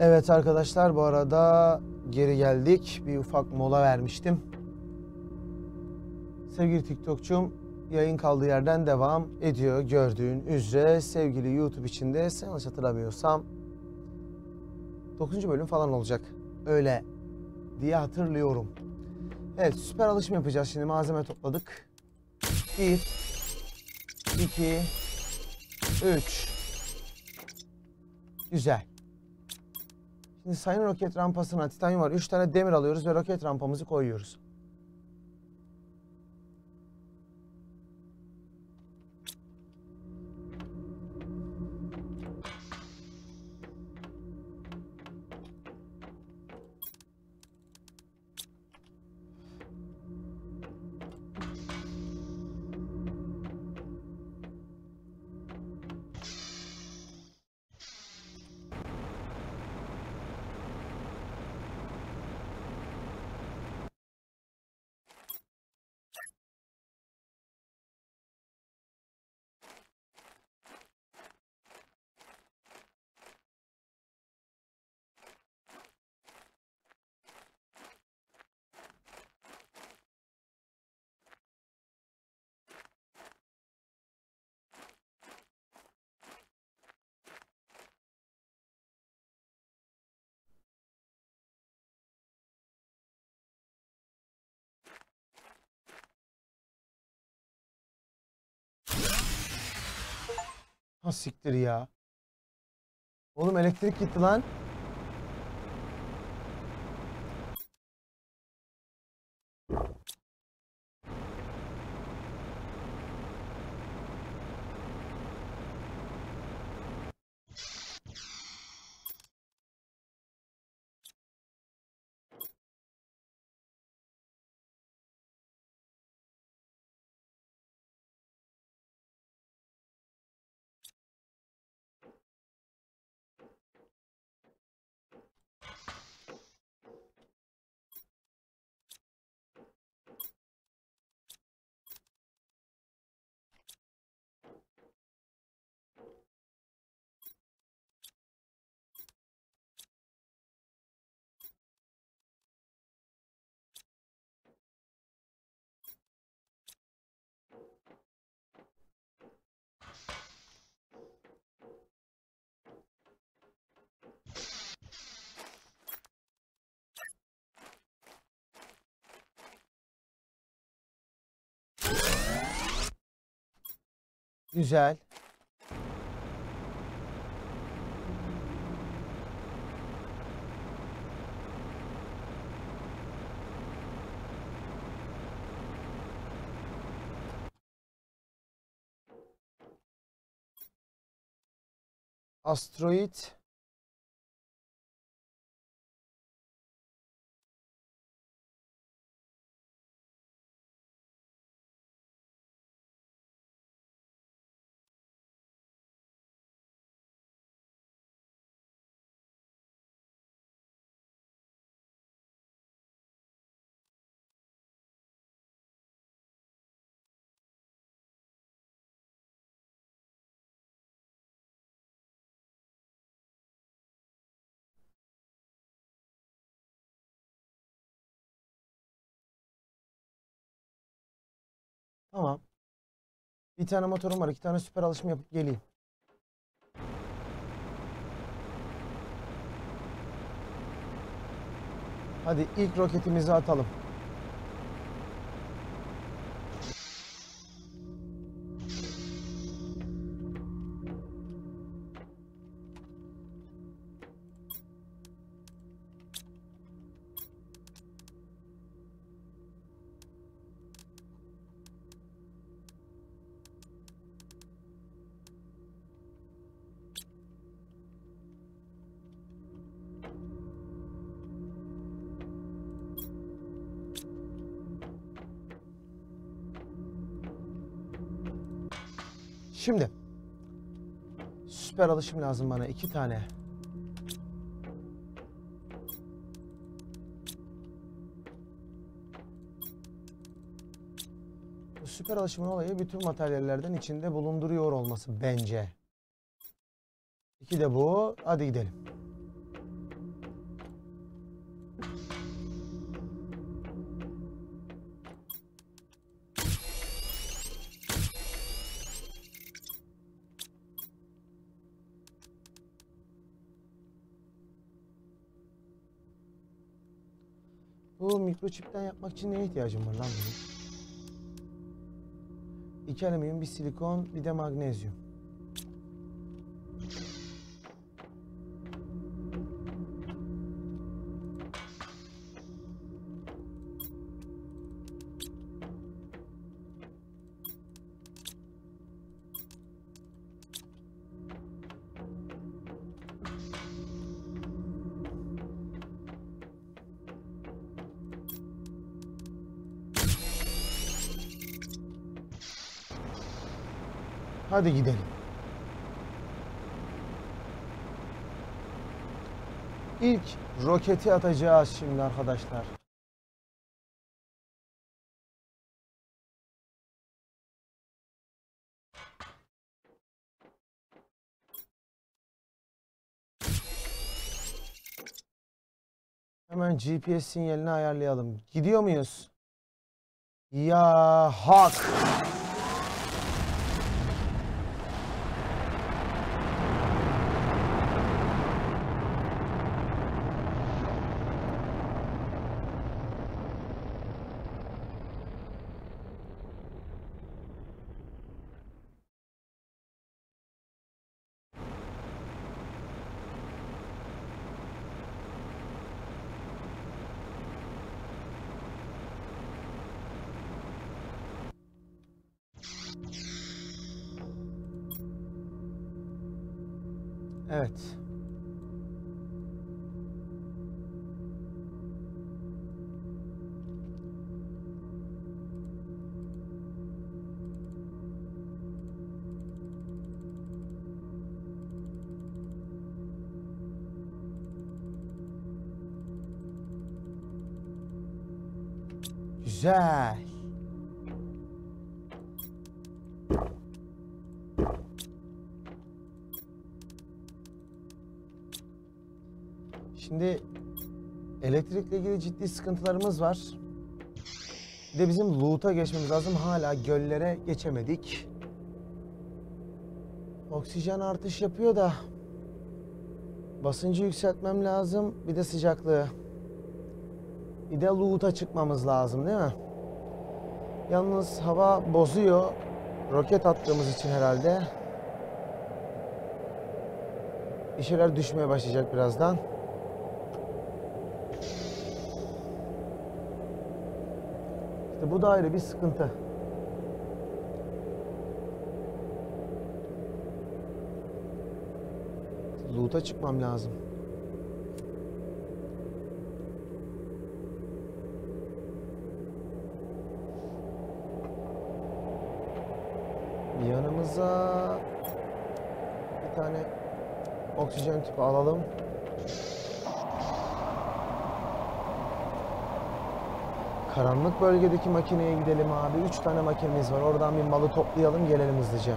Evet arkadaşlar bu arada geri geldik. Bir ufak mola vermiştim. Sevgili TikTokçum yayın kaldığı yerden devam ediyor gördüğün üzere. Sevgili YouTube içinde sen hatırlamıyorsam 9. bölüm falan olacak. Öyle diye hatırlıyorum. Evet süper alışım yapacağız şimdi malzeme topladık. 1 2 3 Güzel. Sayın roket rampasına titanyum var. 3 tane demir alıyoruz ve roket rampamızı koyuyoruz. Ha siktir ya. Oğlum elektrik gitti lan. Güzel. Asteroid. Tamam. Bir tane motorum var. iki tane süper alışım yapıp geleyim. Hadi ilk roketimizi atalım. Süper alışım lazım bana iki tane. Bu süper alışımın olayı bütün materyallerden içinde bulunduruyor olması bence. İki de bu. Hadi gidelim. Mikroçipten yapmak için neye ihtiyacım var lan benim? İki alüminyum, bir silikon, bir de magnezyum. Hadi gidelim. İlk roketi atacağız şimdi arkadaşlar. Hemen GPS sinyalini ayarlayalım. Gidiyor muyuz? Ya hak. Güzel. Şimdi elektrikle ilgili ciddi sıkıntılarımız var. Bir de bizim loot'a geçmemiz lazım. Hala göllere geçemedik. Oksijen artış yapıyor da basıncı yükseltmem lazım. Bir de sıcaklığı. Bir de loot'a çıkmamız lazım değil mi? Yalnız hava bozuyor. Roket attığımız için herhalde. Bir düşmeye başlayacak birazdan. İşte bu da ayrı bir sıkıntı. Loot'a çıkmam lazım. Yanımıza bir tane oksijen tüpü alalım. Karanlık bölgedeki makineye gidelim abi. Üç tane makinemiz var. Oradan bir malı toplayalım gelelim hızlıca.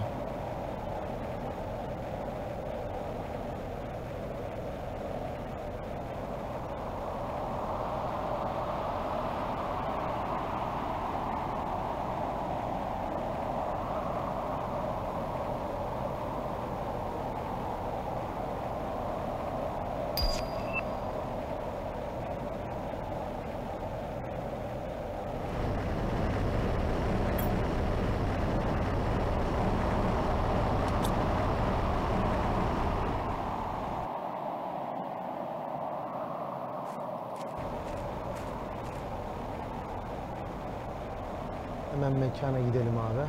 Hemen mekana gidelim abi.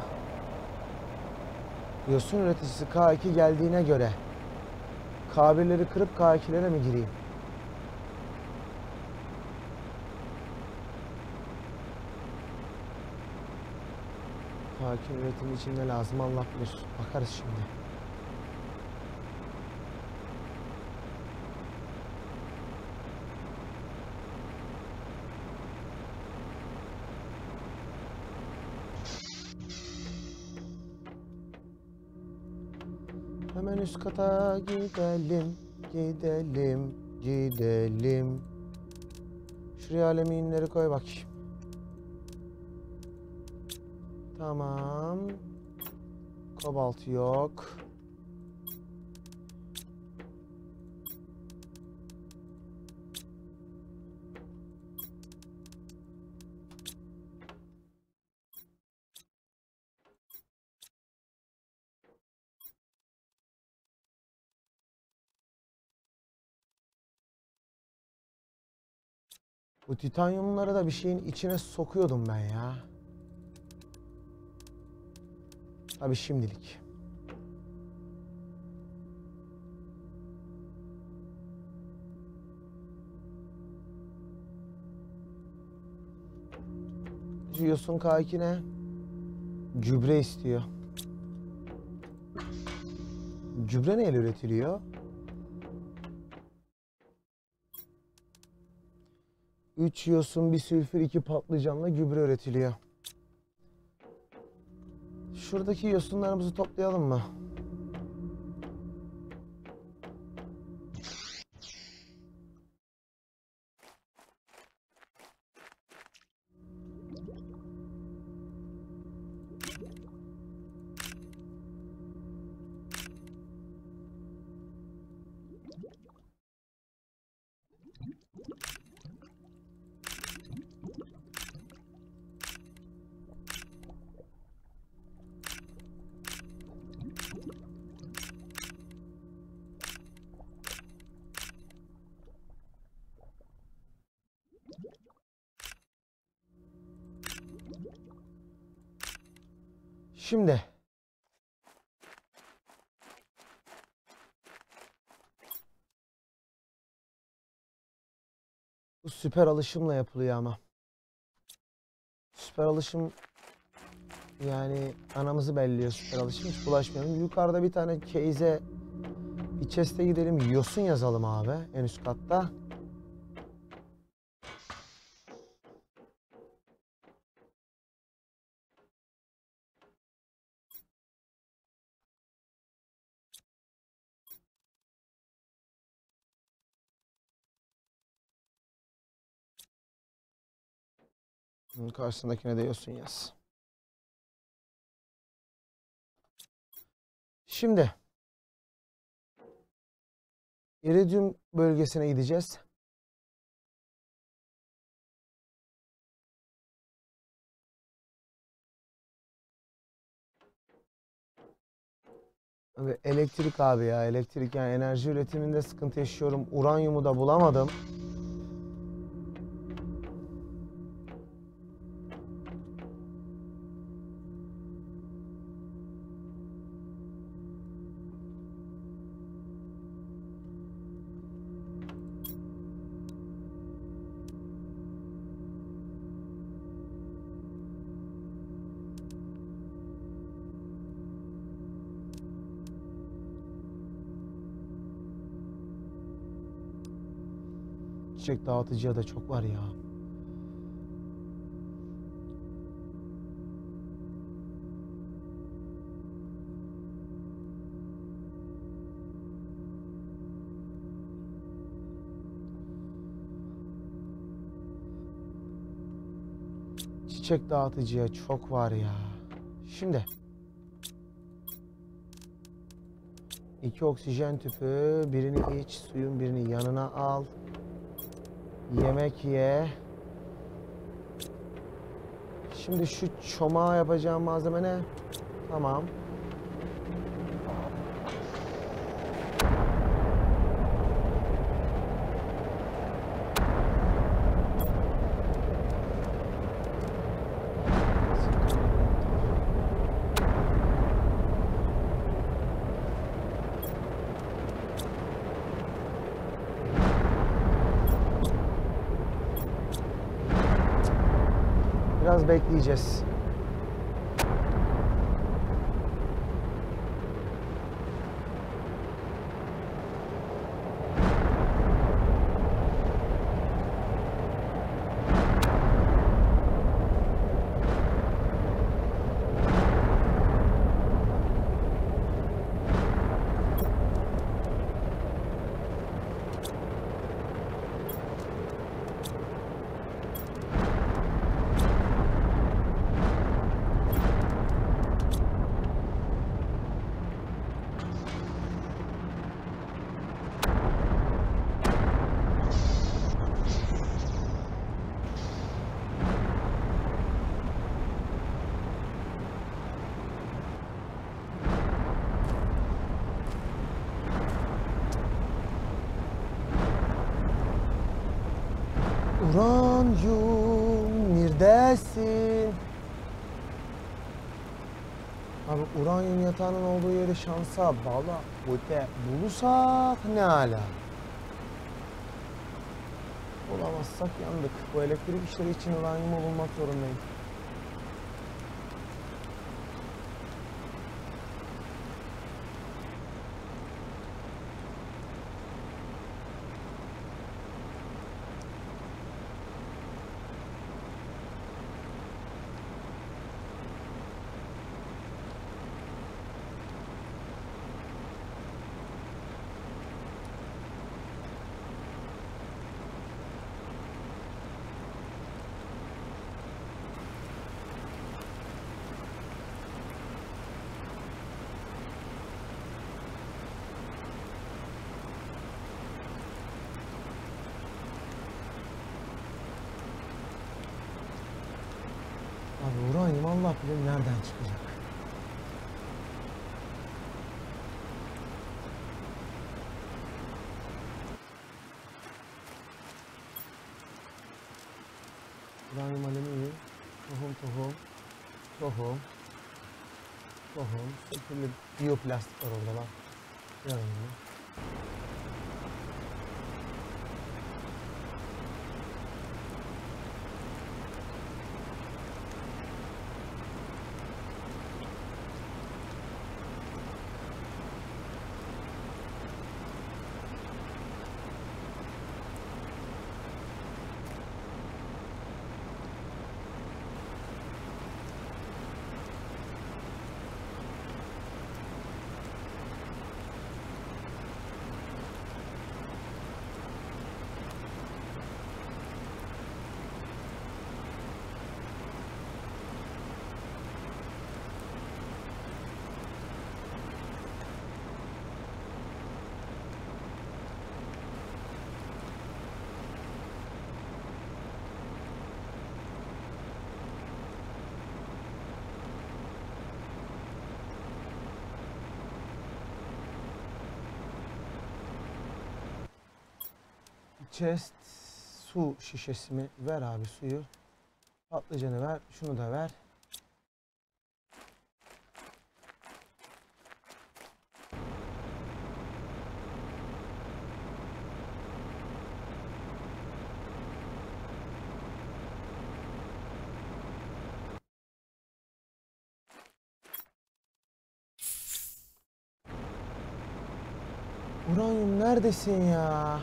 Yosun üreticisi K2 geldiğine göre K1'leri kırıp K2'lere mi gireyim? K2 üretimi için ne lazım Allah bilir. Bakarız şimdi. Hemen üst kata gidelim, gidelim, gidelim. Şuraya alüminyumları koy bakayım. Tamam. Kobalt yok. Bu titanyumları da bir şeyin içine sokuyordum ben ya. Tabii şimdilik. Yosun kaki ne? Gübre istiyor. Gübre neyle üretiliyor? 3 yosun, bir sülfür, iki patlıcanla gübre üretiliyor. Şuradaki yosunlarımızı toplayalım mı? Bu süper alışımla yapılıyor ama. Süper alışım yani anamızı belliyor süper alışım. Hiç bulaşmayalım. Yukarıda bir tane case'e bir chest'e gidelim. Yosun yazalım abi en üst katta. Bunun karşısındakine de yosun yaz. Şimdi iridium bölgesine gideceğiz. Abi elektrik abi ya elektrik yani enerji üretiminde sıkıntı yaşıyorum. Uranyumu da bulamadım. Çiçek dağıtıcıya da çok var ya. Çiçek dağıtıcıya çok var ya. Şimdi. iki oksijen tüpü, birini iç, suyun birini yanına al. Yemek ye. Şimdi şu çomağa yapacağım malzeme ne? Tamam. Bekleyeceğiz. Yatağının olduğu yeri şansa bala öte bulursak ne ala? Bulamazsak yandık. Bu elektrik işleri için uranyum bulmak zorundayım. Abi uranyum Allah bilir nereden çıkacak. Uranyum alüminyum, tohum tohum, tohum, tohum, sülfürlü biyoplastik var orada bak. Uranyum. Chest su şişesi mi? Ver abi suyu. Patlıcanı ver. Şunu da ver. Uranyum neredesin ya?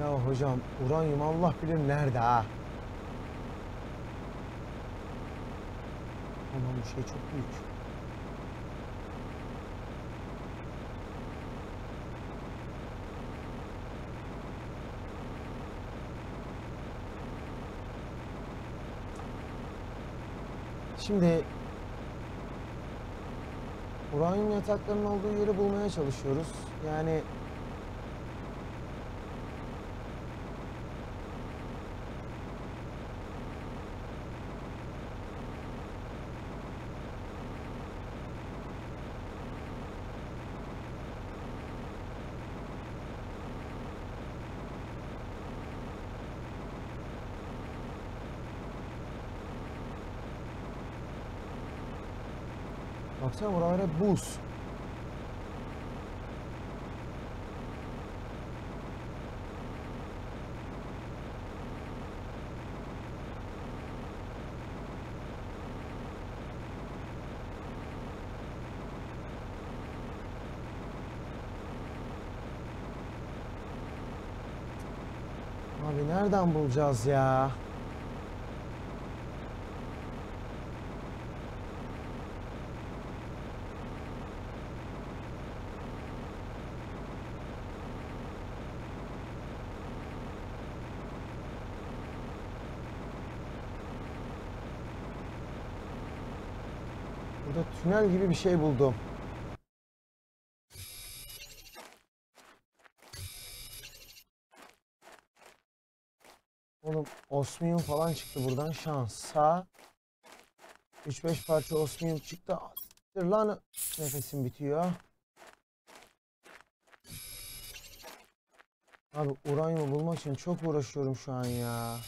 Ya hocam uranyum Allah bilir nerede ha? Aman bu şey çok büyük. Şimdi uranyum yataklarının olduğu yeri bulmaya çalışıyoruz. Yani Baksana buralar hep buz. Abi nereden bulacağız ya? Burada tünel gibi bir şey buldum. Oğlum osmiyum falan çıktı buradan şansa. 3-5 parça osmiyum çıktı. Dur lan nefesim bitiyor. Abi uranyumu bulmak için çok uğraşıyorum şu an ya.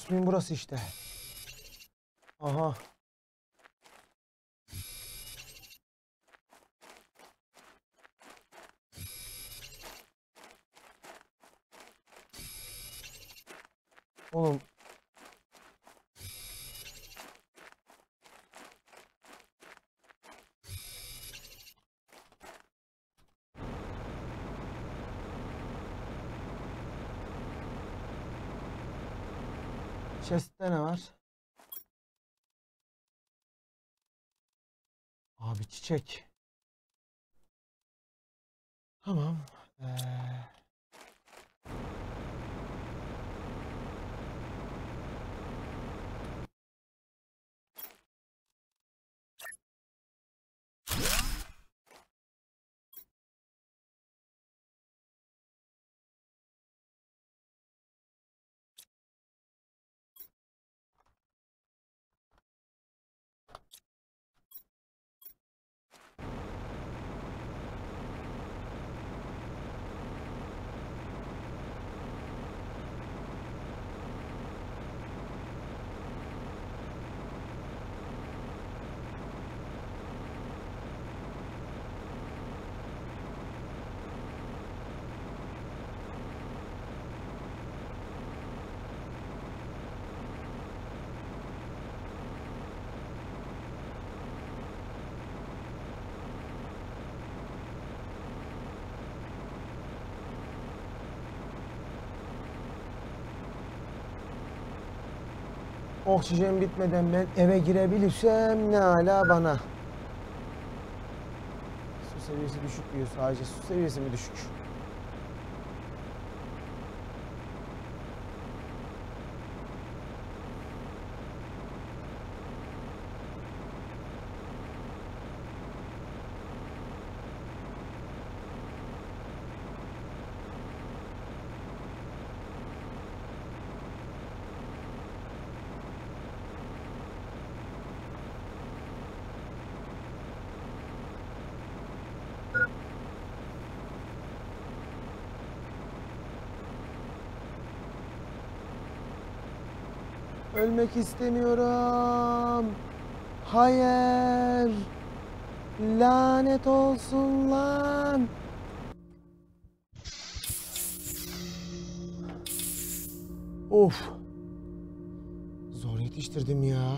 Osmin burası işte. Aha. Oğlum chest'te ne var? Abi çiçek. Tamam. Ee... Oksijen bitmeden ben eve girebilirsem ne hala bana. Su seviyesi düşük diyor sadece. Su seviyesi mi düşük? Ölmek istemiyorum. Hayır. Lanet olsun lan. Of. Zor yetiştirdim ya.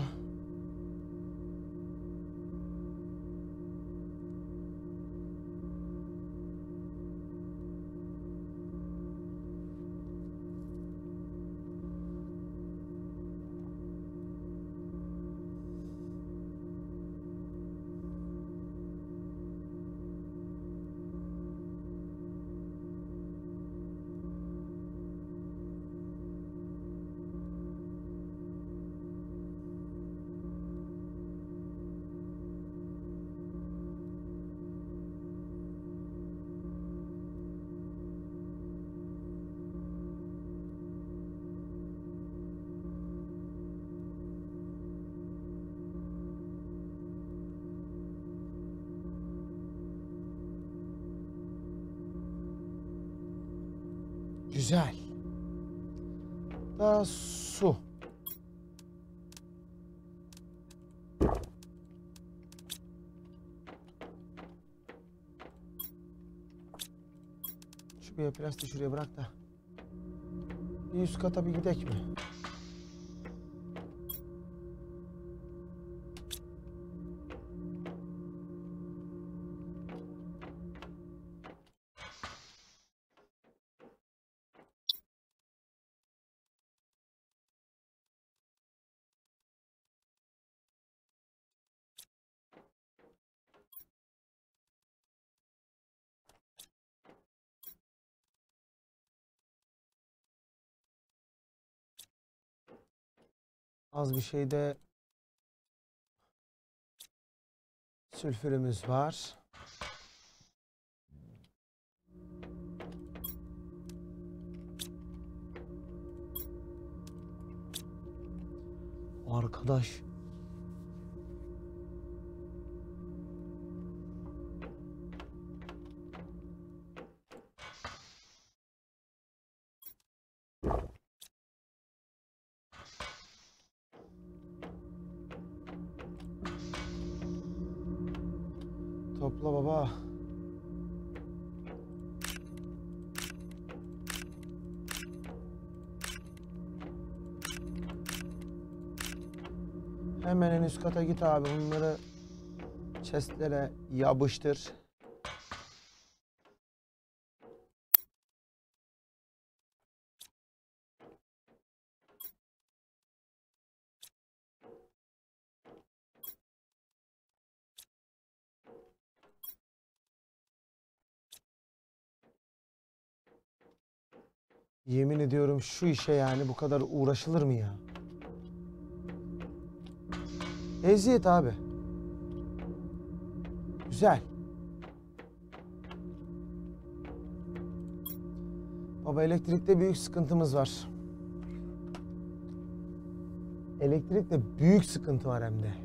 Biyoplastiği şuraya bırak da. Bir üst kata bir gidek mi? Az bir şeyde sülfürümüz var. Arkadaş. Kata git abi. Bunları chestlere yapıştır. Yemin ediyorum şu işe yani bu kadar uğraşılır mı ya? Eziyet abi. Güzel. Baba elektrikte büyük sıkıntımız var. Elektrikte büyük sıkıntı var hem de.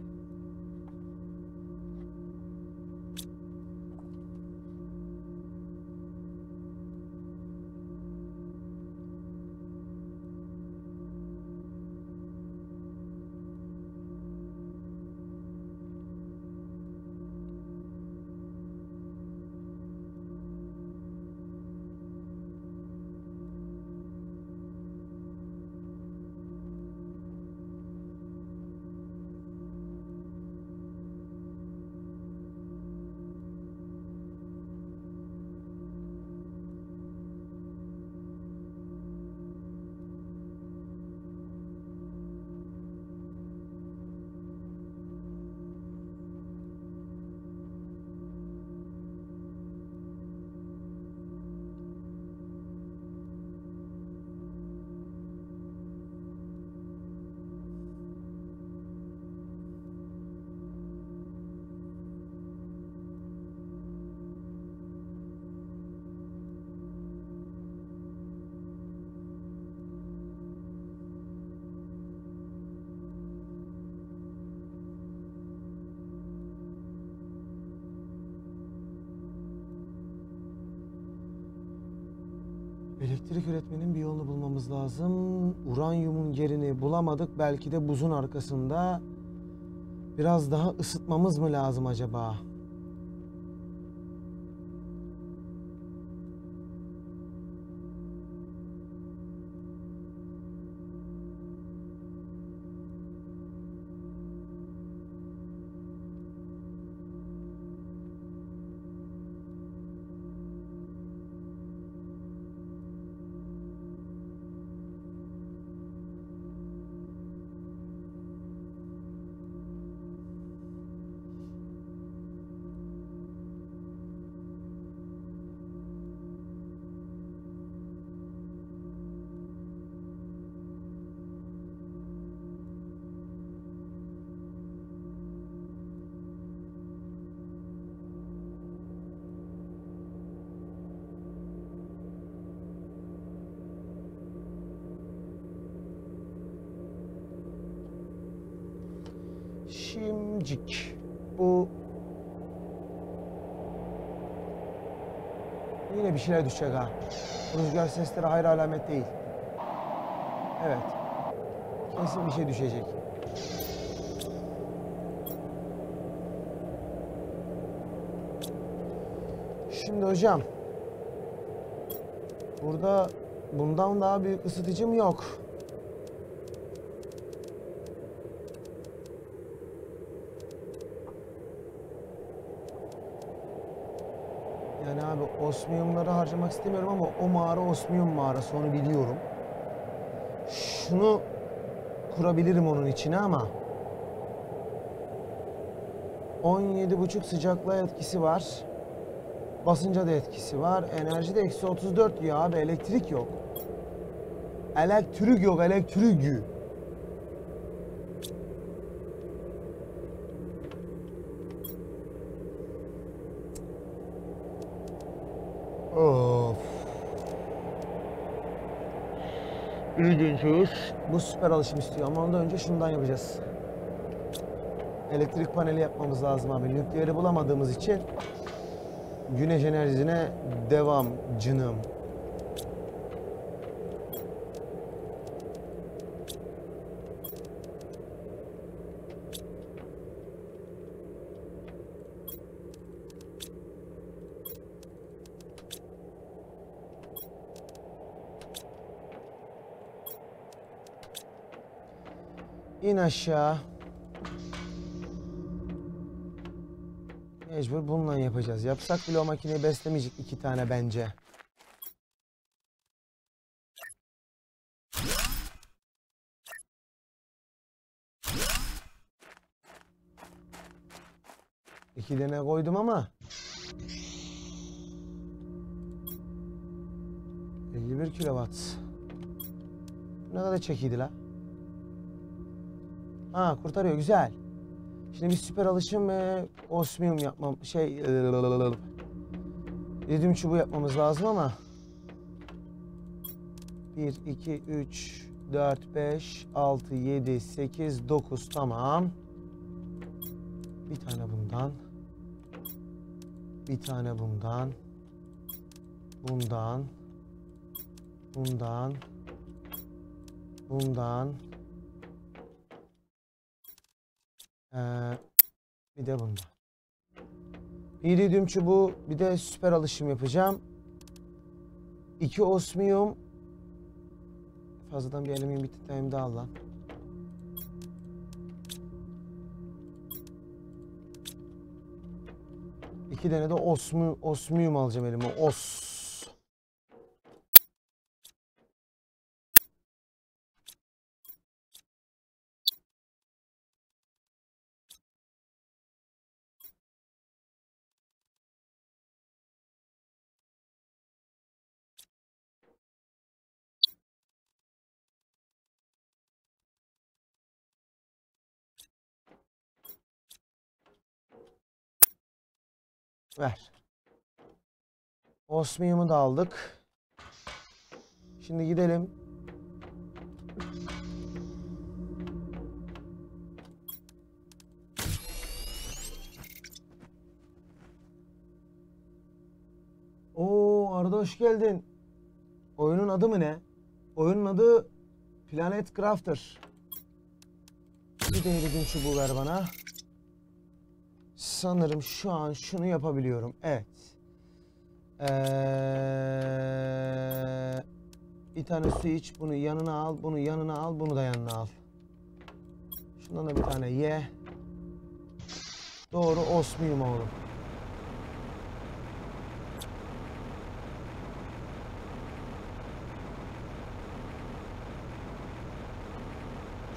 Elektrik üretmenin bir yolunu bulmamız lazım. Uranyumun yerini bulamadık. Belki de buzun arkasında biraz daha ısıtmamız mı lazım acaba? Şeyler düşecek ha. Rüzgar sesleri hayır alamet değil. Evet. Kesin bir şey düşecek. Şimdi hocam. Burada bundan daha büyük ısıtıcım yok. Yani abi osmiyumları harcamak istemiyorum ama o mağara osmiyum mağarası onu biliyorum. Şunu kurabilirim onun içine ama 17,5 sıcaklığa etkisi var. Basınca da etkisi var. Enerji de eksi 34 diyor abi. Elektrik yok. Elektrik yok. Elektrik yok. Of. İlginç. Bu süper alışım istiyor ama ondan önce şundan yapacağız. Elektrik paneli yapmamız lazım abi. Nükleeri bulamadığımız için güneş enerjisine devam canım. Aşağı. Mecbur bununla yapacağız. Yapsak bile o makineyi beslemeyecek iki tane bence. İki tane koydum ama 51 kilowatt. Ne kadar çekiydi la? Ha kurtarıyor güzel. Şimdi bir süper alışım ve osmiyum yapmam şey lityum çubuğu yapmamız lazım ama 1 2 3 4 5 6 7 8 9 tamam. Bir tane bundan. Bir tane bundan. Bundan. Bundan. Bundan. Ee, bir de bundan. İridium çubuğu bir de süper alışım yapacağım. İki osmiyum. Fazladan bir alüminyum bir tane daha al lan. İki tane de osmi, osmiyum alacağım elime. Os. Ver. Osmiyumu da aldık. Şimdi gidelim. Oo Arda hoş geldin. Oyunun adı mı ne? Oyunun adı Planet Crafter. Bir de yediğim çubuğu ver bana. Sanırım şu an şunu yapabiliyorum. Evet. Ee, bir tane su iç. Bunu yanına al. Bunu yanına al. Bunu da yanına al. Şundan da bir tane ye. Doğru osmiyum oğlum.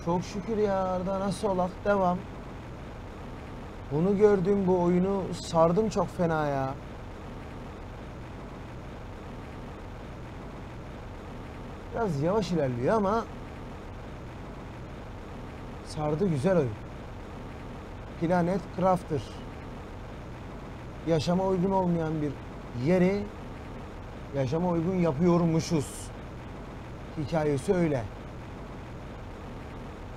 Çok şükür ya Arda nasıl olak devam. Bunu gördüm bu oyunu sardım çok fena ya. Biraz yavaş ilerliyor ama sardı güzel oyun. Planet Crafter. Yaşama uygun olmayan bir yeri yaşama uygun yapıyormuşuz. Hikayesi öyle.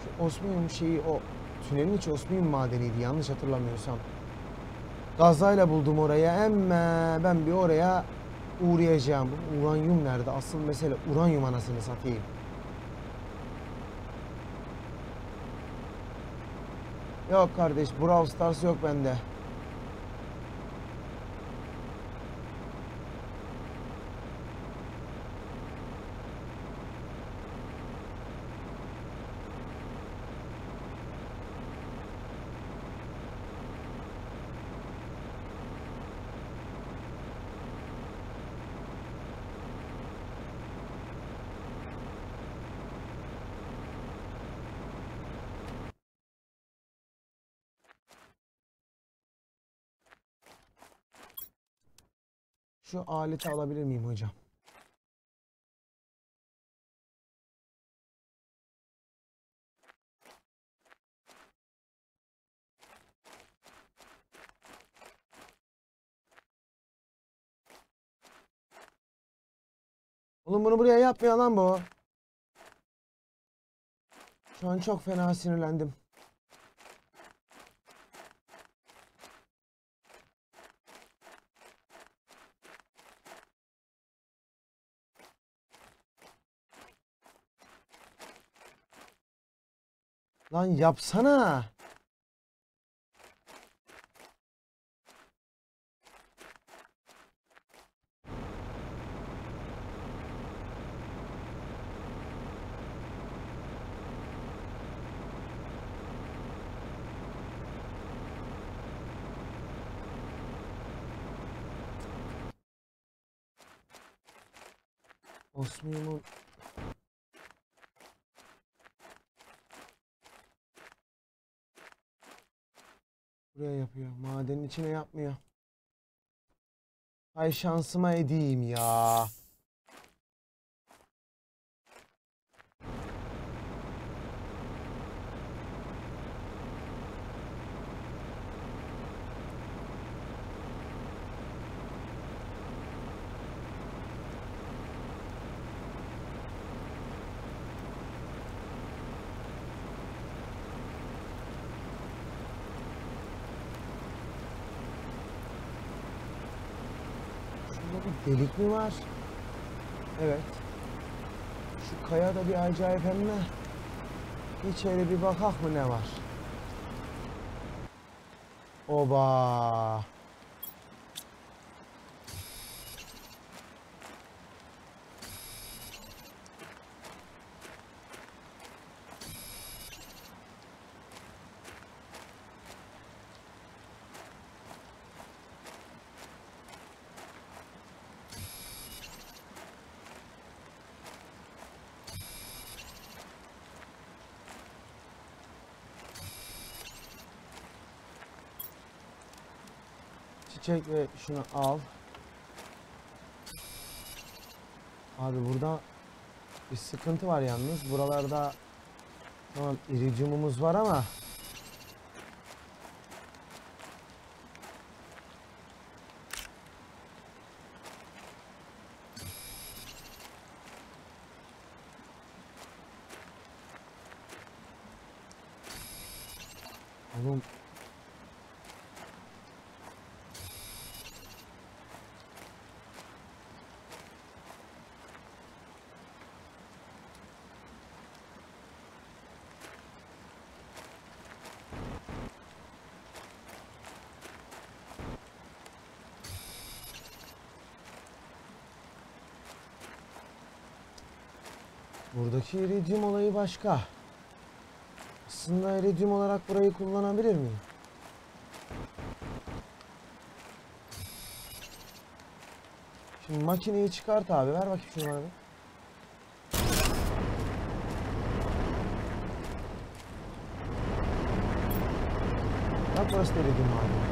Şu şeyi o tünelin içi Osmiyum madeniydi yanlış hatırlamıyorsam. Gazayla buldum oraya ama ben bir oraya uğrayacağım. Uranyum nerede? Asıl mesele uranyum anasını satayım. Yok kardeş, Brawl Stars yok bende. Şu aleti alabilir miyim hocam? Oğlum bunu buraya yapmıyor lan bu. Şu an çok fena sinirlendim. Lan yapsana. Osmium'un buraya yapıyor. Madenin içine yapmıyor. Ay şansıma edeyim ya. Şurada bir delik mi var? Evet. Şu kaya da bir acayip hem de. İçeri bir bakak mı ne var? Oba. Çiçek ve şunu al. Abi burada bir sıkıntı var yalnız. Buralarda tamam iridiumumuz var ama Oğlum Buradaki iridium olayı başka. Aslında iridium olarak burayı kullanabilir miyim? Şimdi makineyi çıkart abi. Ver bakayım şunu bana bir. Bak burası da iridium madeni.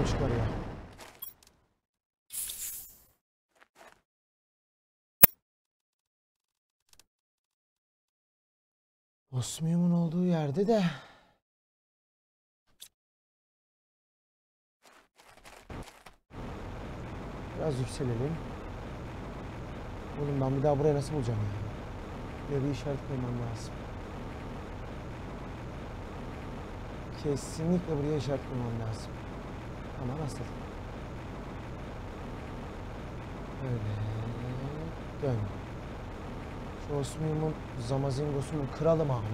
almışlar ya. Osmium'un olduğu yerde de Biraz yükselelim. Oğlum ben bir daha buraya nasıl bulacağım yani? Buraya bir işaret koymam lazım. Kesinlikle buraya işaret koymam lazım. Ama nasıl? Öyle dön. Şu Osmiyum'un Zamazingos'unu kıralım abi.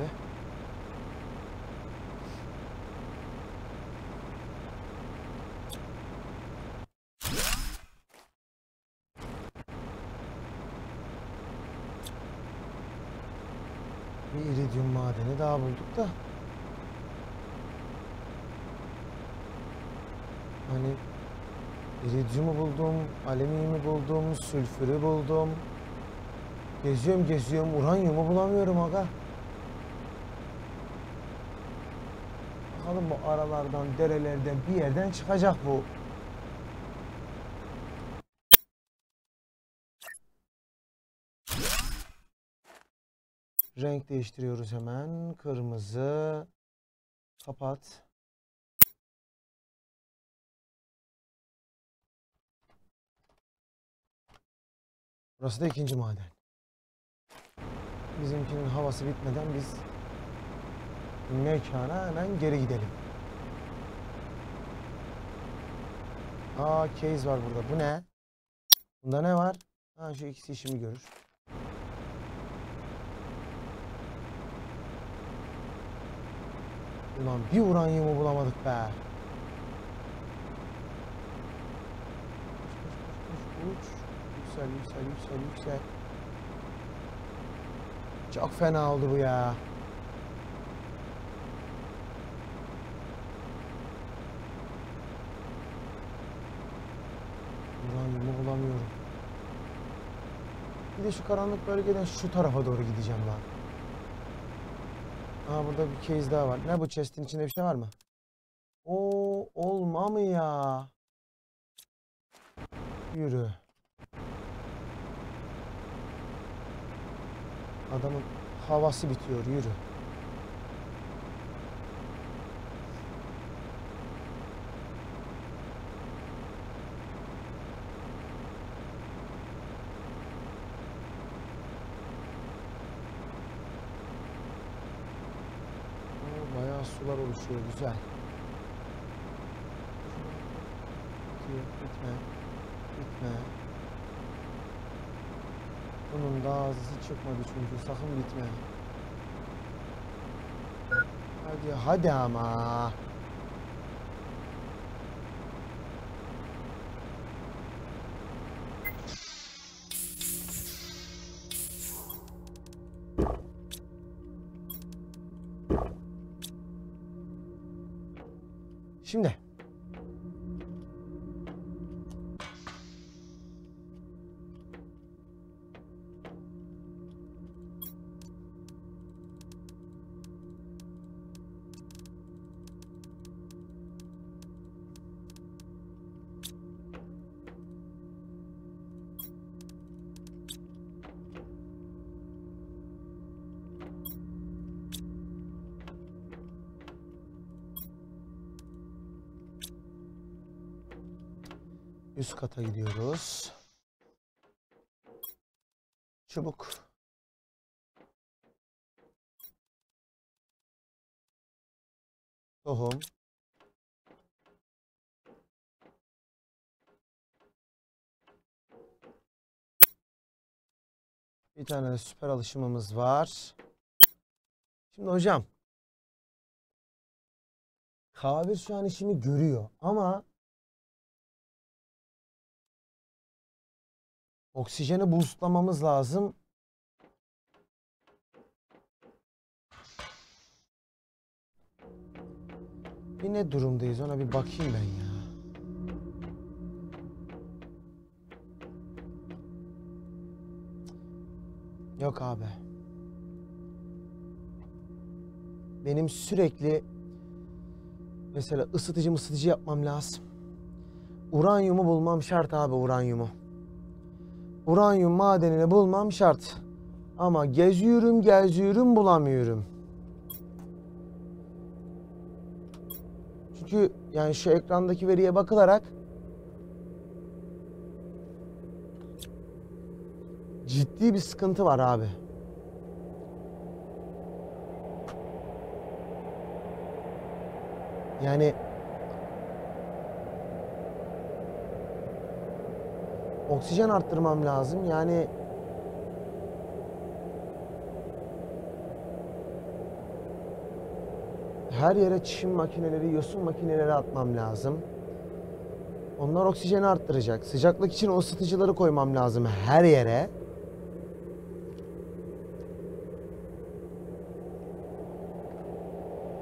Bir iridium madeni daha bulduk da. Hani iridiumu buldum, alüminyumu buldum, sülfürü buldum. Geziyorum geziyorum uranyumu bulamıyorum aga. Bakalım bu aralardan, derelerden bir yerden çıkacak bu. Renk değiştiriyoruz hemen. Kırmızı. Kapat. Burası da ikinci maden. Bizimkinin havası bitmeden biz mekana hemen geri gidelim. Aa case var burada. Bu ne? Bunda ne var? Ha şu ikisi işimi görür. Ulan bir uranyumu bulamadık be. Uç, uç, uç, uç. Yüksel, yüksel, yüksel, yüksel. Çok fena oldu bu ya. Uranyumu bulamıyorum. Bir de şu karanlık bölgeden şu tarafa doğru gideceğim lan. Aa burada bir case daha var. Ne bu chest'in içinde bir şey var mı? Oo olma mı ya? Yürü. Adamın havası bitiyor. Yürü. Bayağı sular oluşuyor. Güzel. Bitiyor. Bitme. Bunun daha hızlısı çıkmadı çünkü. Sakın bitme. Hadi hadi ama. Şimdi. Üst kata gidiyoruz. Çubuk. Tohum. Bir tane de süper alışımımız var. Şimdi hocam. K1 şu an işimi görüyor ama Oksijeni boostlamamız lazım. Bir ne durumdayız ona bir bakayım ben ya. Yok abi. Benim sürekli mesela ısıtıcı ısıtıcı yapmam lazım. Uranyumu bulmam şart abi uranyumu. Uranyum madenini bulmam şart. Ama geziyorum geziyorum bulamıyorum. Çünkü yani şu ekrandaki veriye bakılarak ciddi bir sıkıntı var abi. Yani oksijen arttırmam lazım. Yani her yere çişim makineleri, yosun makineleri atmam lazım. Onlar oksijeni arttıracak. Sıcaklık için o ısıtıcıları koymam lazım her yere.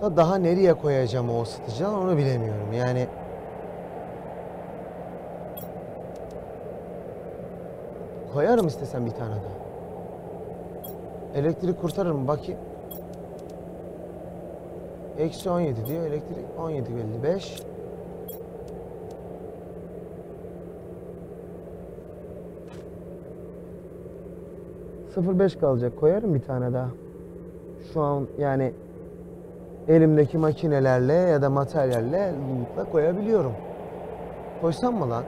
Da daha nereye koyacağım o ısıtıcıları onu bilemiyorum. Yani koyarım istesem bir tane daha. Elektrik kurtarır mı bakayım. Eksi 17 diyor elektrik 17.55. Sıfır beş kalacak koyarım bir tane daha. Şu an yani elimdeki makinelerle ya da materyalle loot'la koyabiliyorum. Koysam mı lan?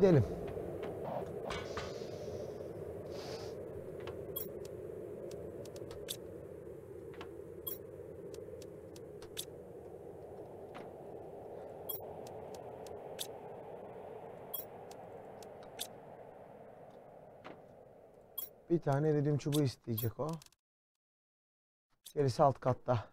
Gidelim. Bir tane iridium çubuğu isteyecek o. Gerisi alt katta.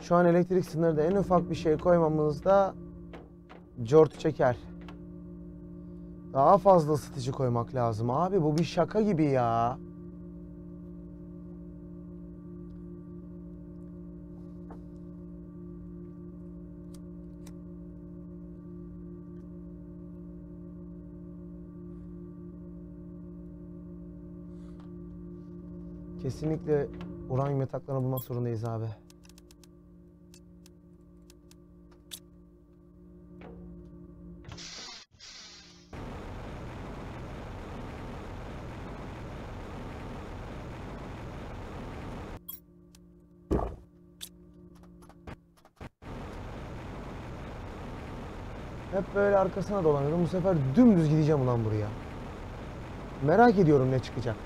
Şu an elektrik sınırda en ufak bir şey koymamızda cortu çeker. Daha fazla ısıtıcı koymak lazım abi. Bu bir şaka gibi ya. Kesinlikle uranyum yataklarını bulmak zorundayız abi. Böyle arkasına dolanıyorum. Bu sefer dümdüz gideceğim ulan buraya. Merak ediyorum ne çıkacak.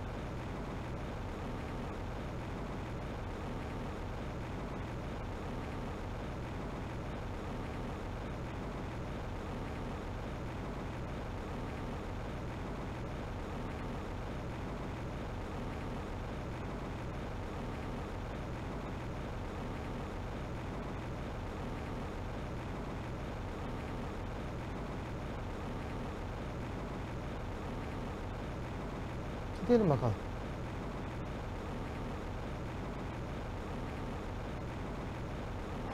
Gidelim bakalım.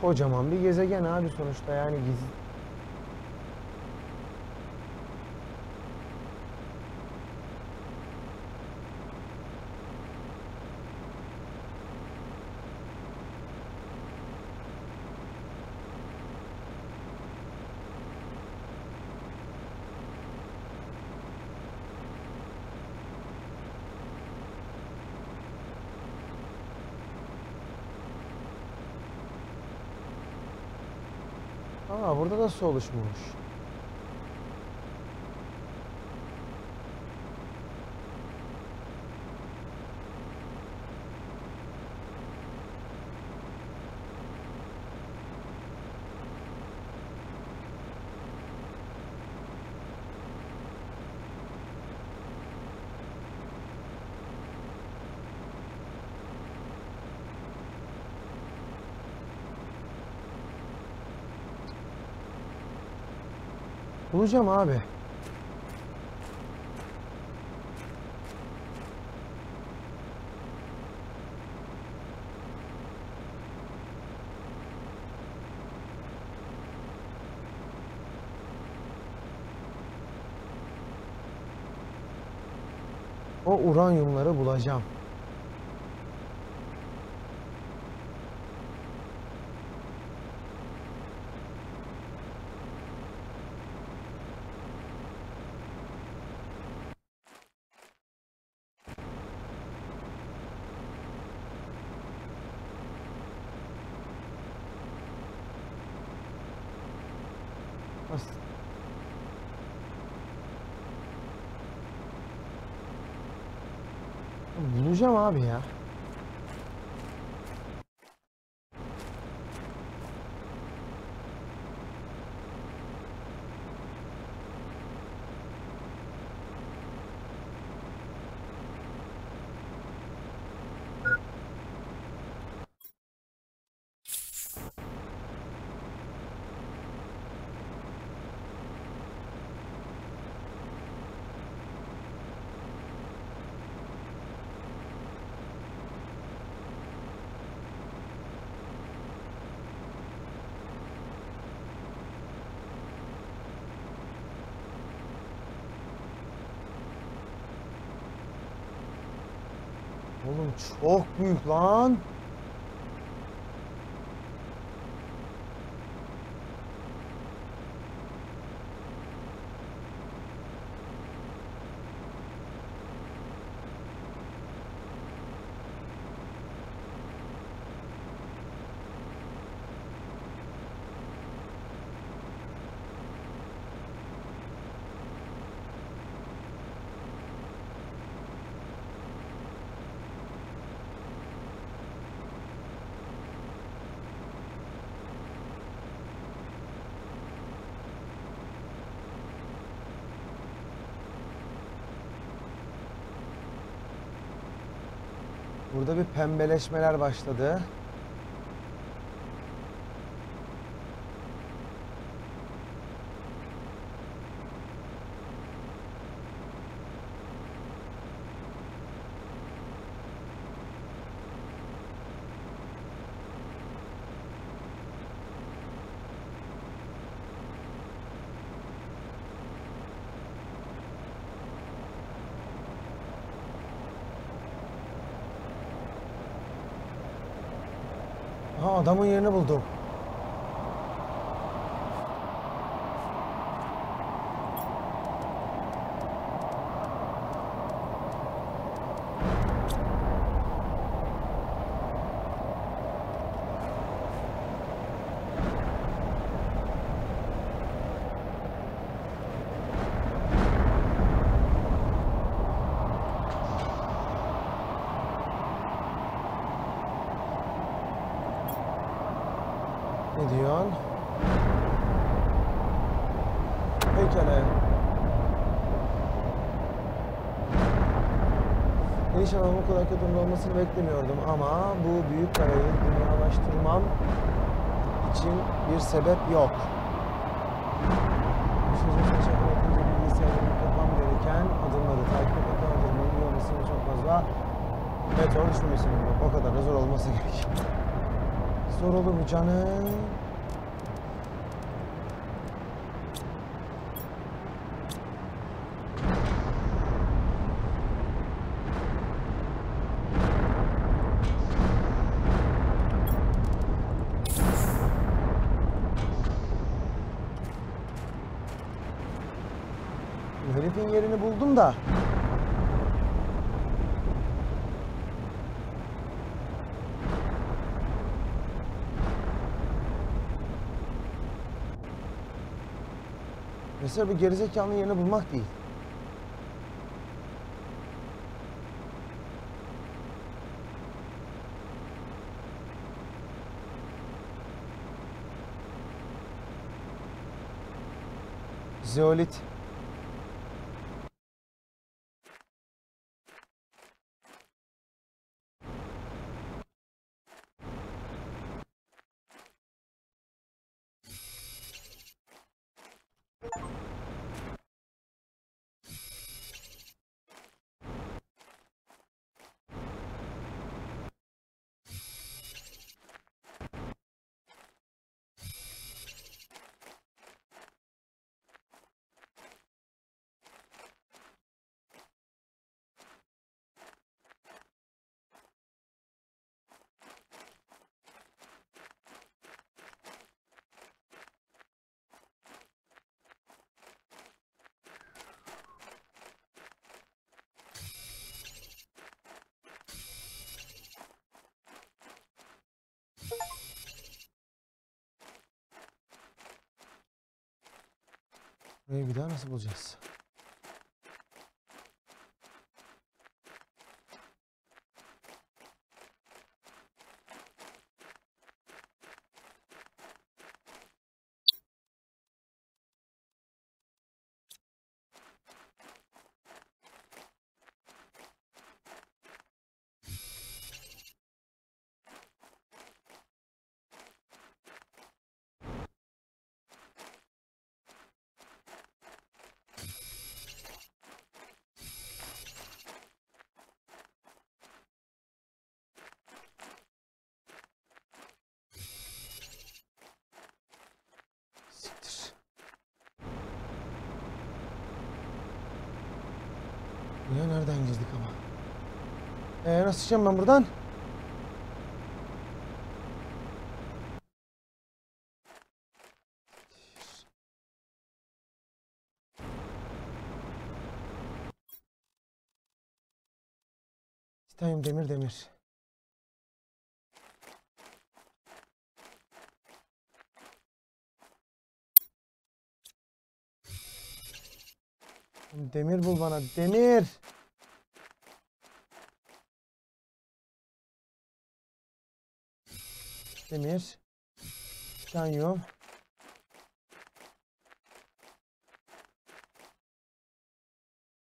Kocaman bir gezegen abi sonuçta yani Aa burada da su oluşmuş. Bulacağım abi. O uranyumları bulacağım. Abi ya. Oğlum çok büyük lan. Burada bir pembeleşmeler başladı. Ha adamın yerini buldum. İnşallah bu kadar kötü olmasını beklemiyordum ama bu büyük parayı dünyalaştırmam için bir sebep yok. Sözleşme çekmekte bilgisayarını yapmam gereken adımları takip adımların iyi olmasını çok fazla meteor düşmemesini yok. O kadar da zor olması gerekiyor. Zor olur mu canım? Herifin yerini buldum da. Mesela bu gerizekalının yerini bulmak değil. Zeolit. Burayı bir daha nasıl bulacağız? Siktir. Ya nereden girdik ama? Ee, nasıl çıkacağım ben buradan? Titanyum demir demir. Demir bul bana. Demir. Demir. Titanyum.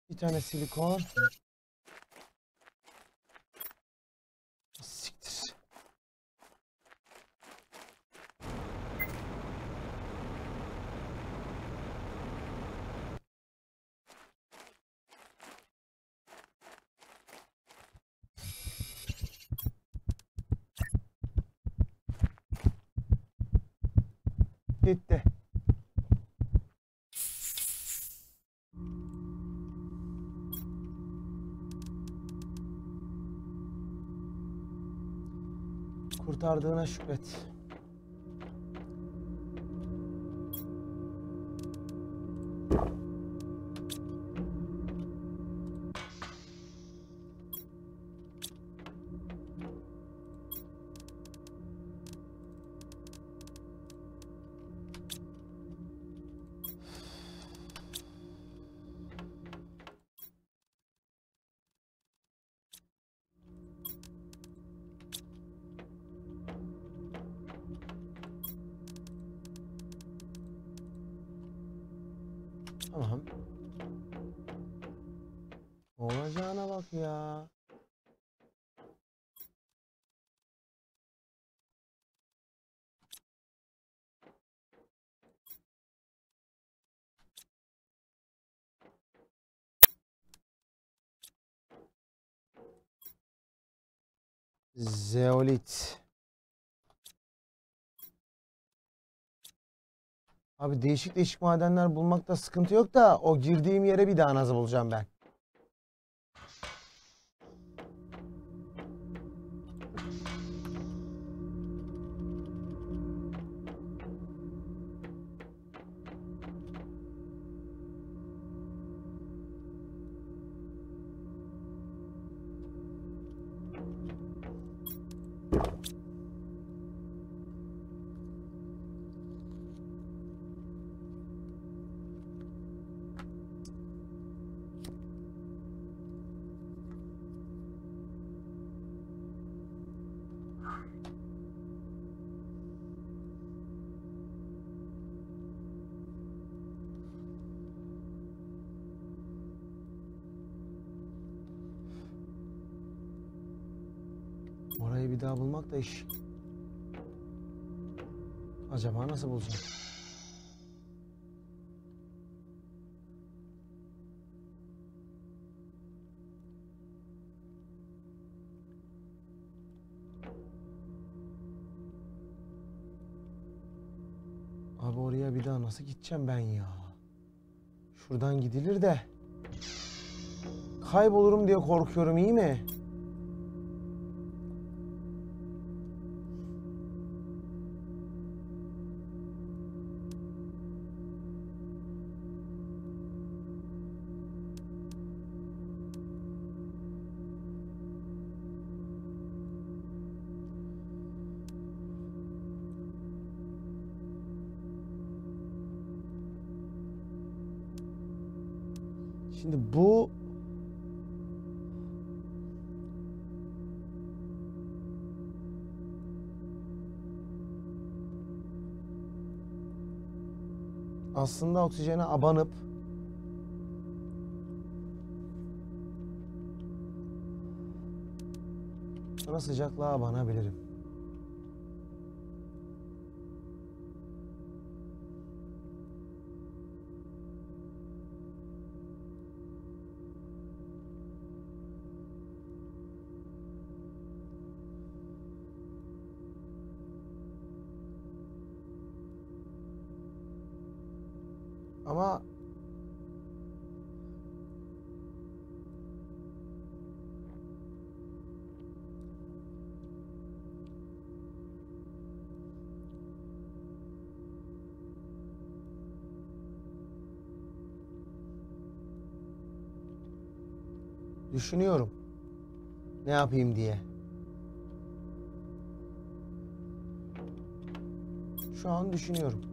Bir tane silikon. Siktir. Gitti. Kurtardığına şükret. Tamam. Olacağına bak ya. Zeolit. Abi değişik değişik madenler bulmakta sıkıntı yok da o girdiğim yere bir daha nasıl bulacağım ben? Da iş. Acaba nasıl bulacağım? Abi oraya bir daha nasıl gideceğim ben ya? Şuradan gidilir de. Kaybolurum diye korkuyorum iyi mi? Aslında oksijene abanıp sonra sıcaklığa abanabilirim. Düşünüyorum ne yapayım diye. Şu an düşünüyorum.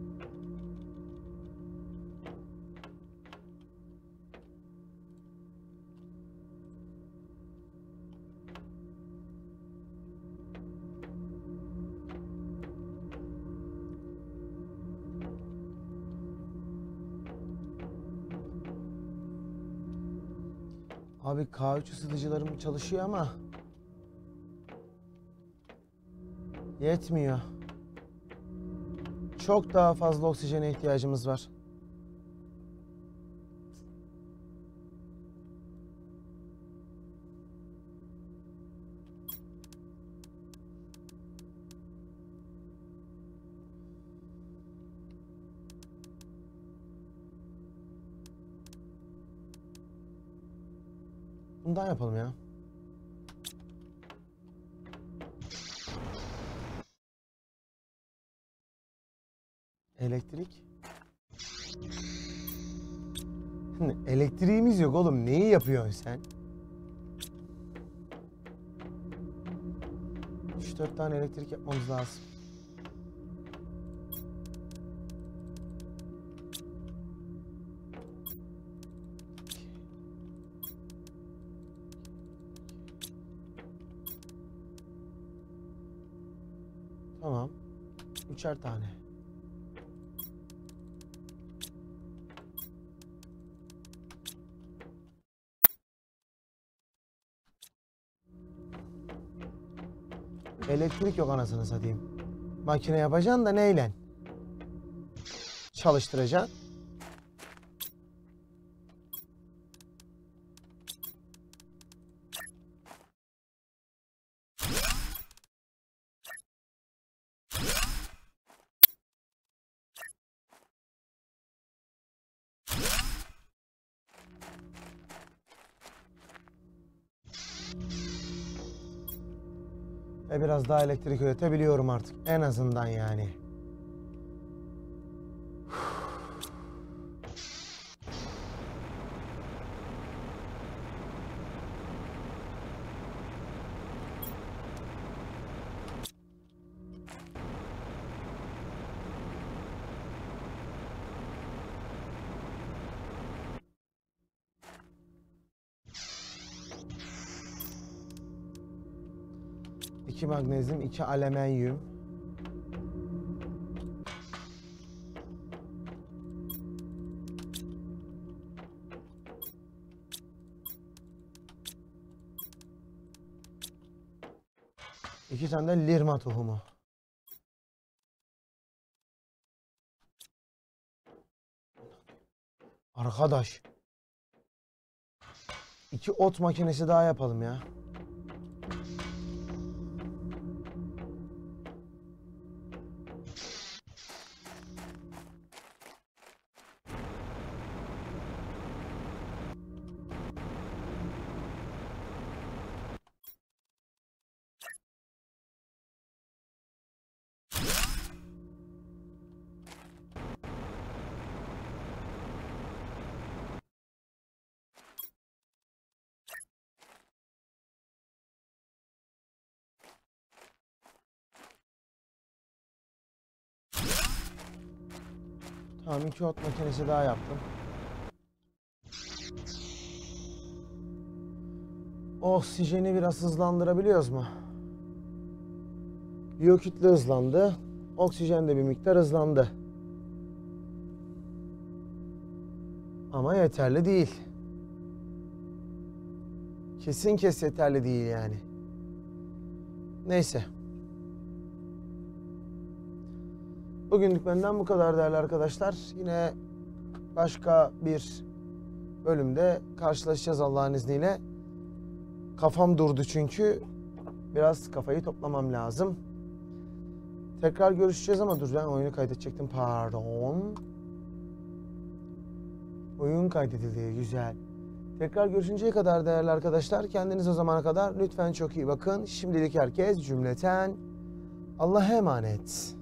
Abi K3 ısıtıcılarım çalışıyor ama yetmiyor. Çok daha fazla oksijene ihtiyacımız var. Bundan yapalım ya. Elektrik. Elektriğimiz yok oğlum. Neyi yapıyorsun sen? 3-4 tane elektrik yapmamız lazım. Üçer tane. Elektrik yok anasını satayım. Makine yapacaksın da neyle? Çalıştıracaksın. Daha elektrik üretebiliyorum artık. En azından yani. Magnezyum, iki alüminyum. İki tane de lirma tohumu. Arkadaş. İki ot makinesi daha yapalım ya. İki ot makinesi daha yaptım. Oksijeni biraz hızlandırabiliyoruz mu? Biyokütle hızlandı. Oksijen de bir miktar hızlandı. Ama yeterli değil. Kesin kes yeterli değil yani. Neyse. Bugünlük benden bu kadar değerli arkadaşlar. Yine başka bir bölümde karşılaşacağız Allah'ın izniyle. Kafam durdu çünkü. Biraz kafayı toplamam lazım. Tekrar görüşeceğiz ama dur ben oyunu kaydedecektim. Pardon. Oyun kaydedildi. Güzel. Tekrar görüşünceye kadar değerli arkadaşlar. Kendiniz o zamana kadar lütfen çok iyi bakın. Şimdilik herkes cümleten Allah'a emanet.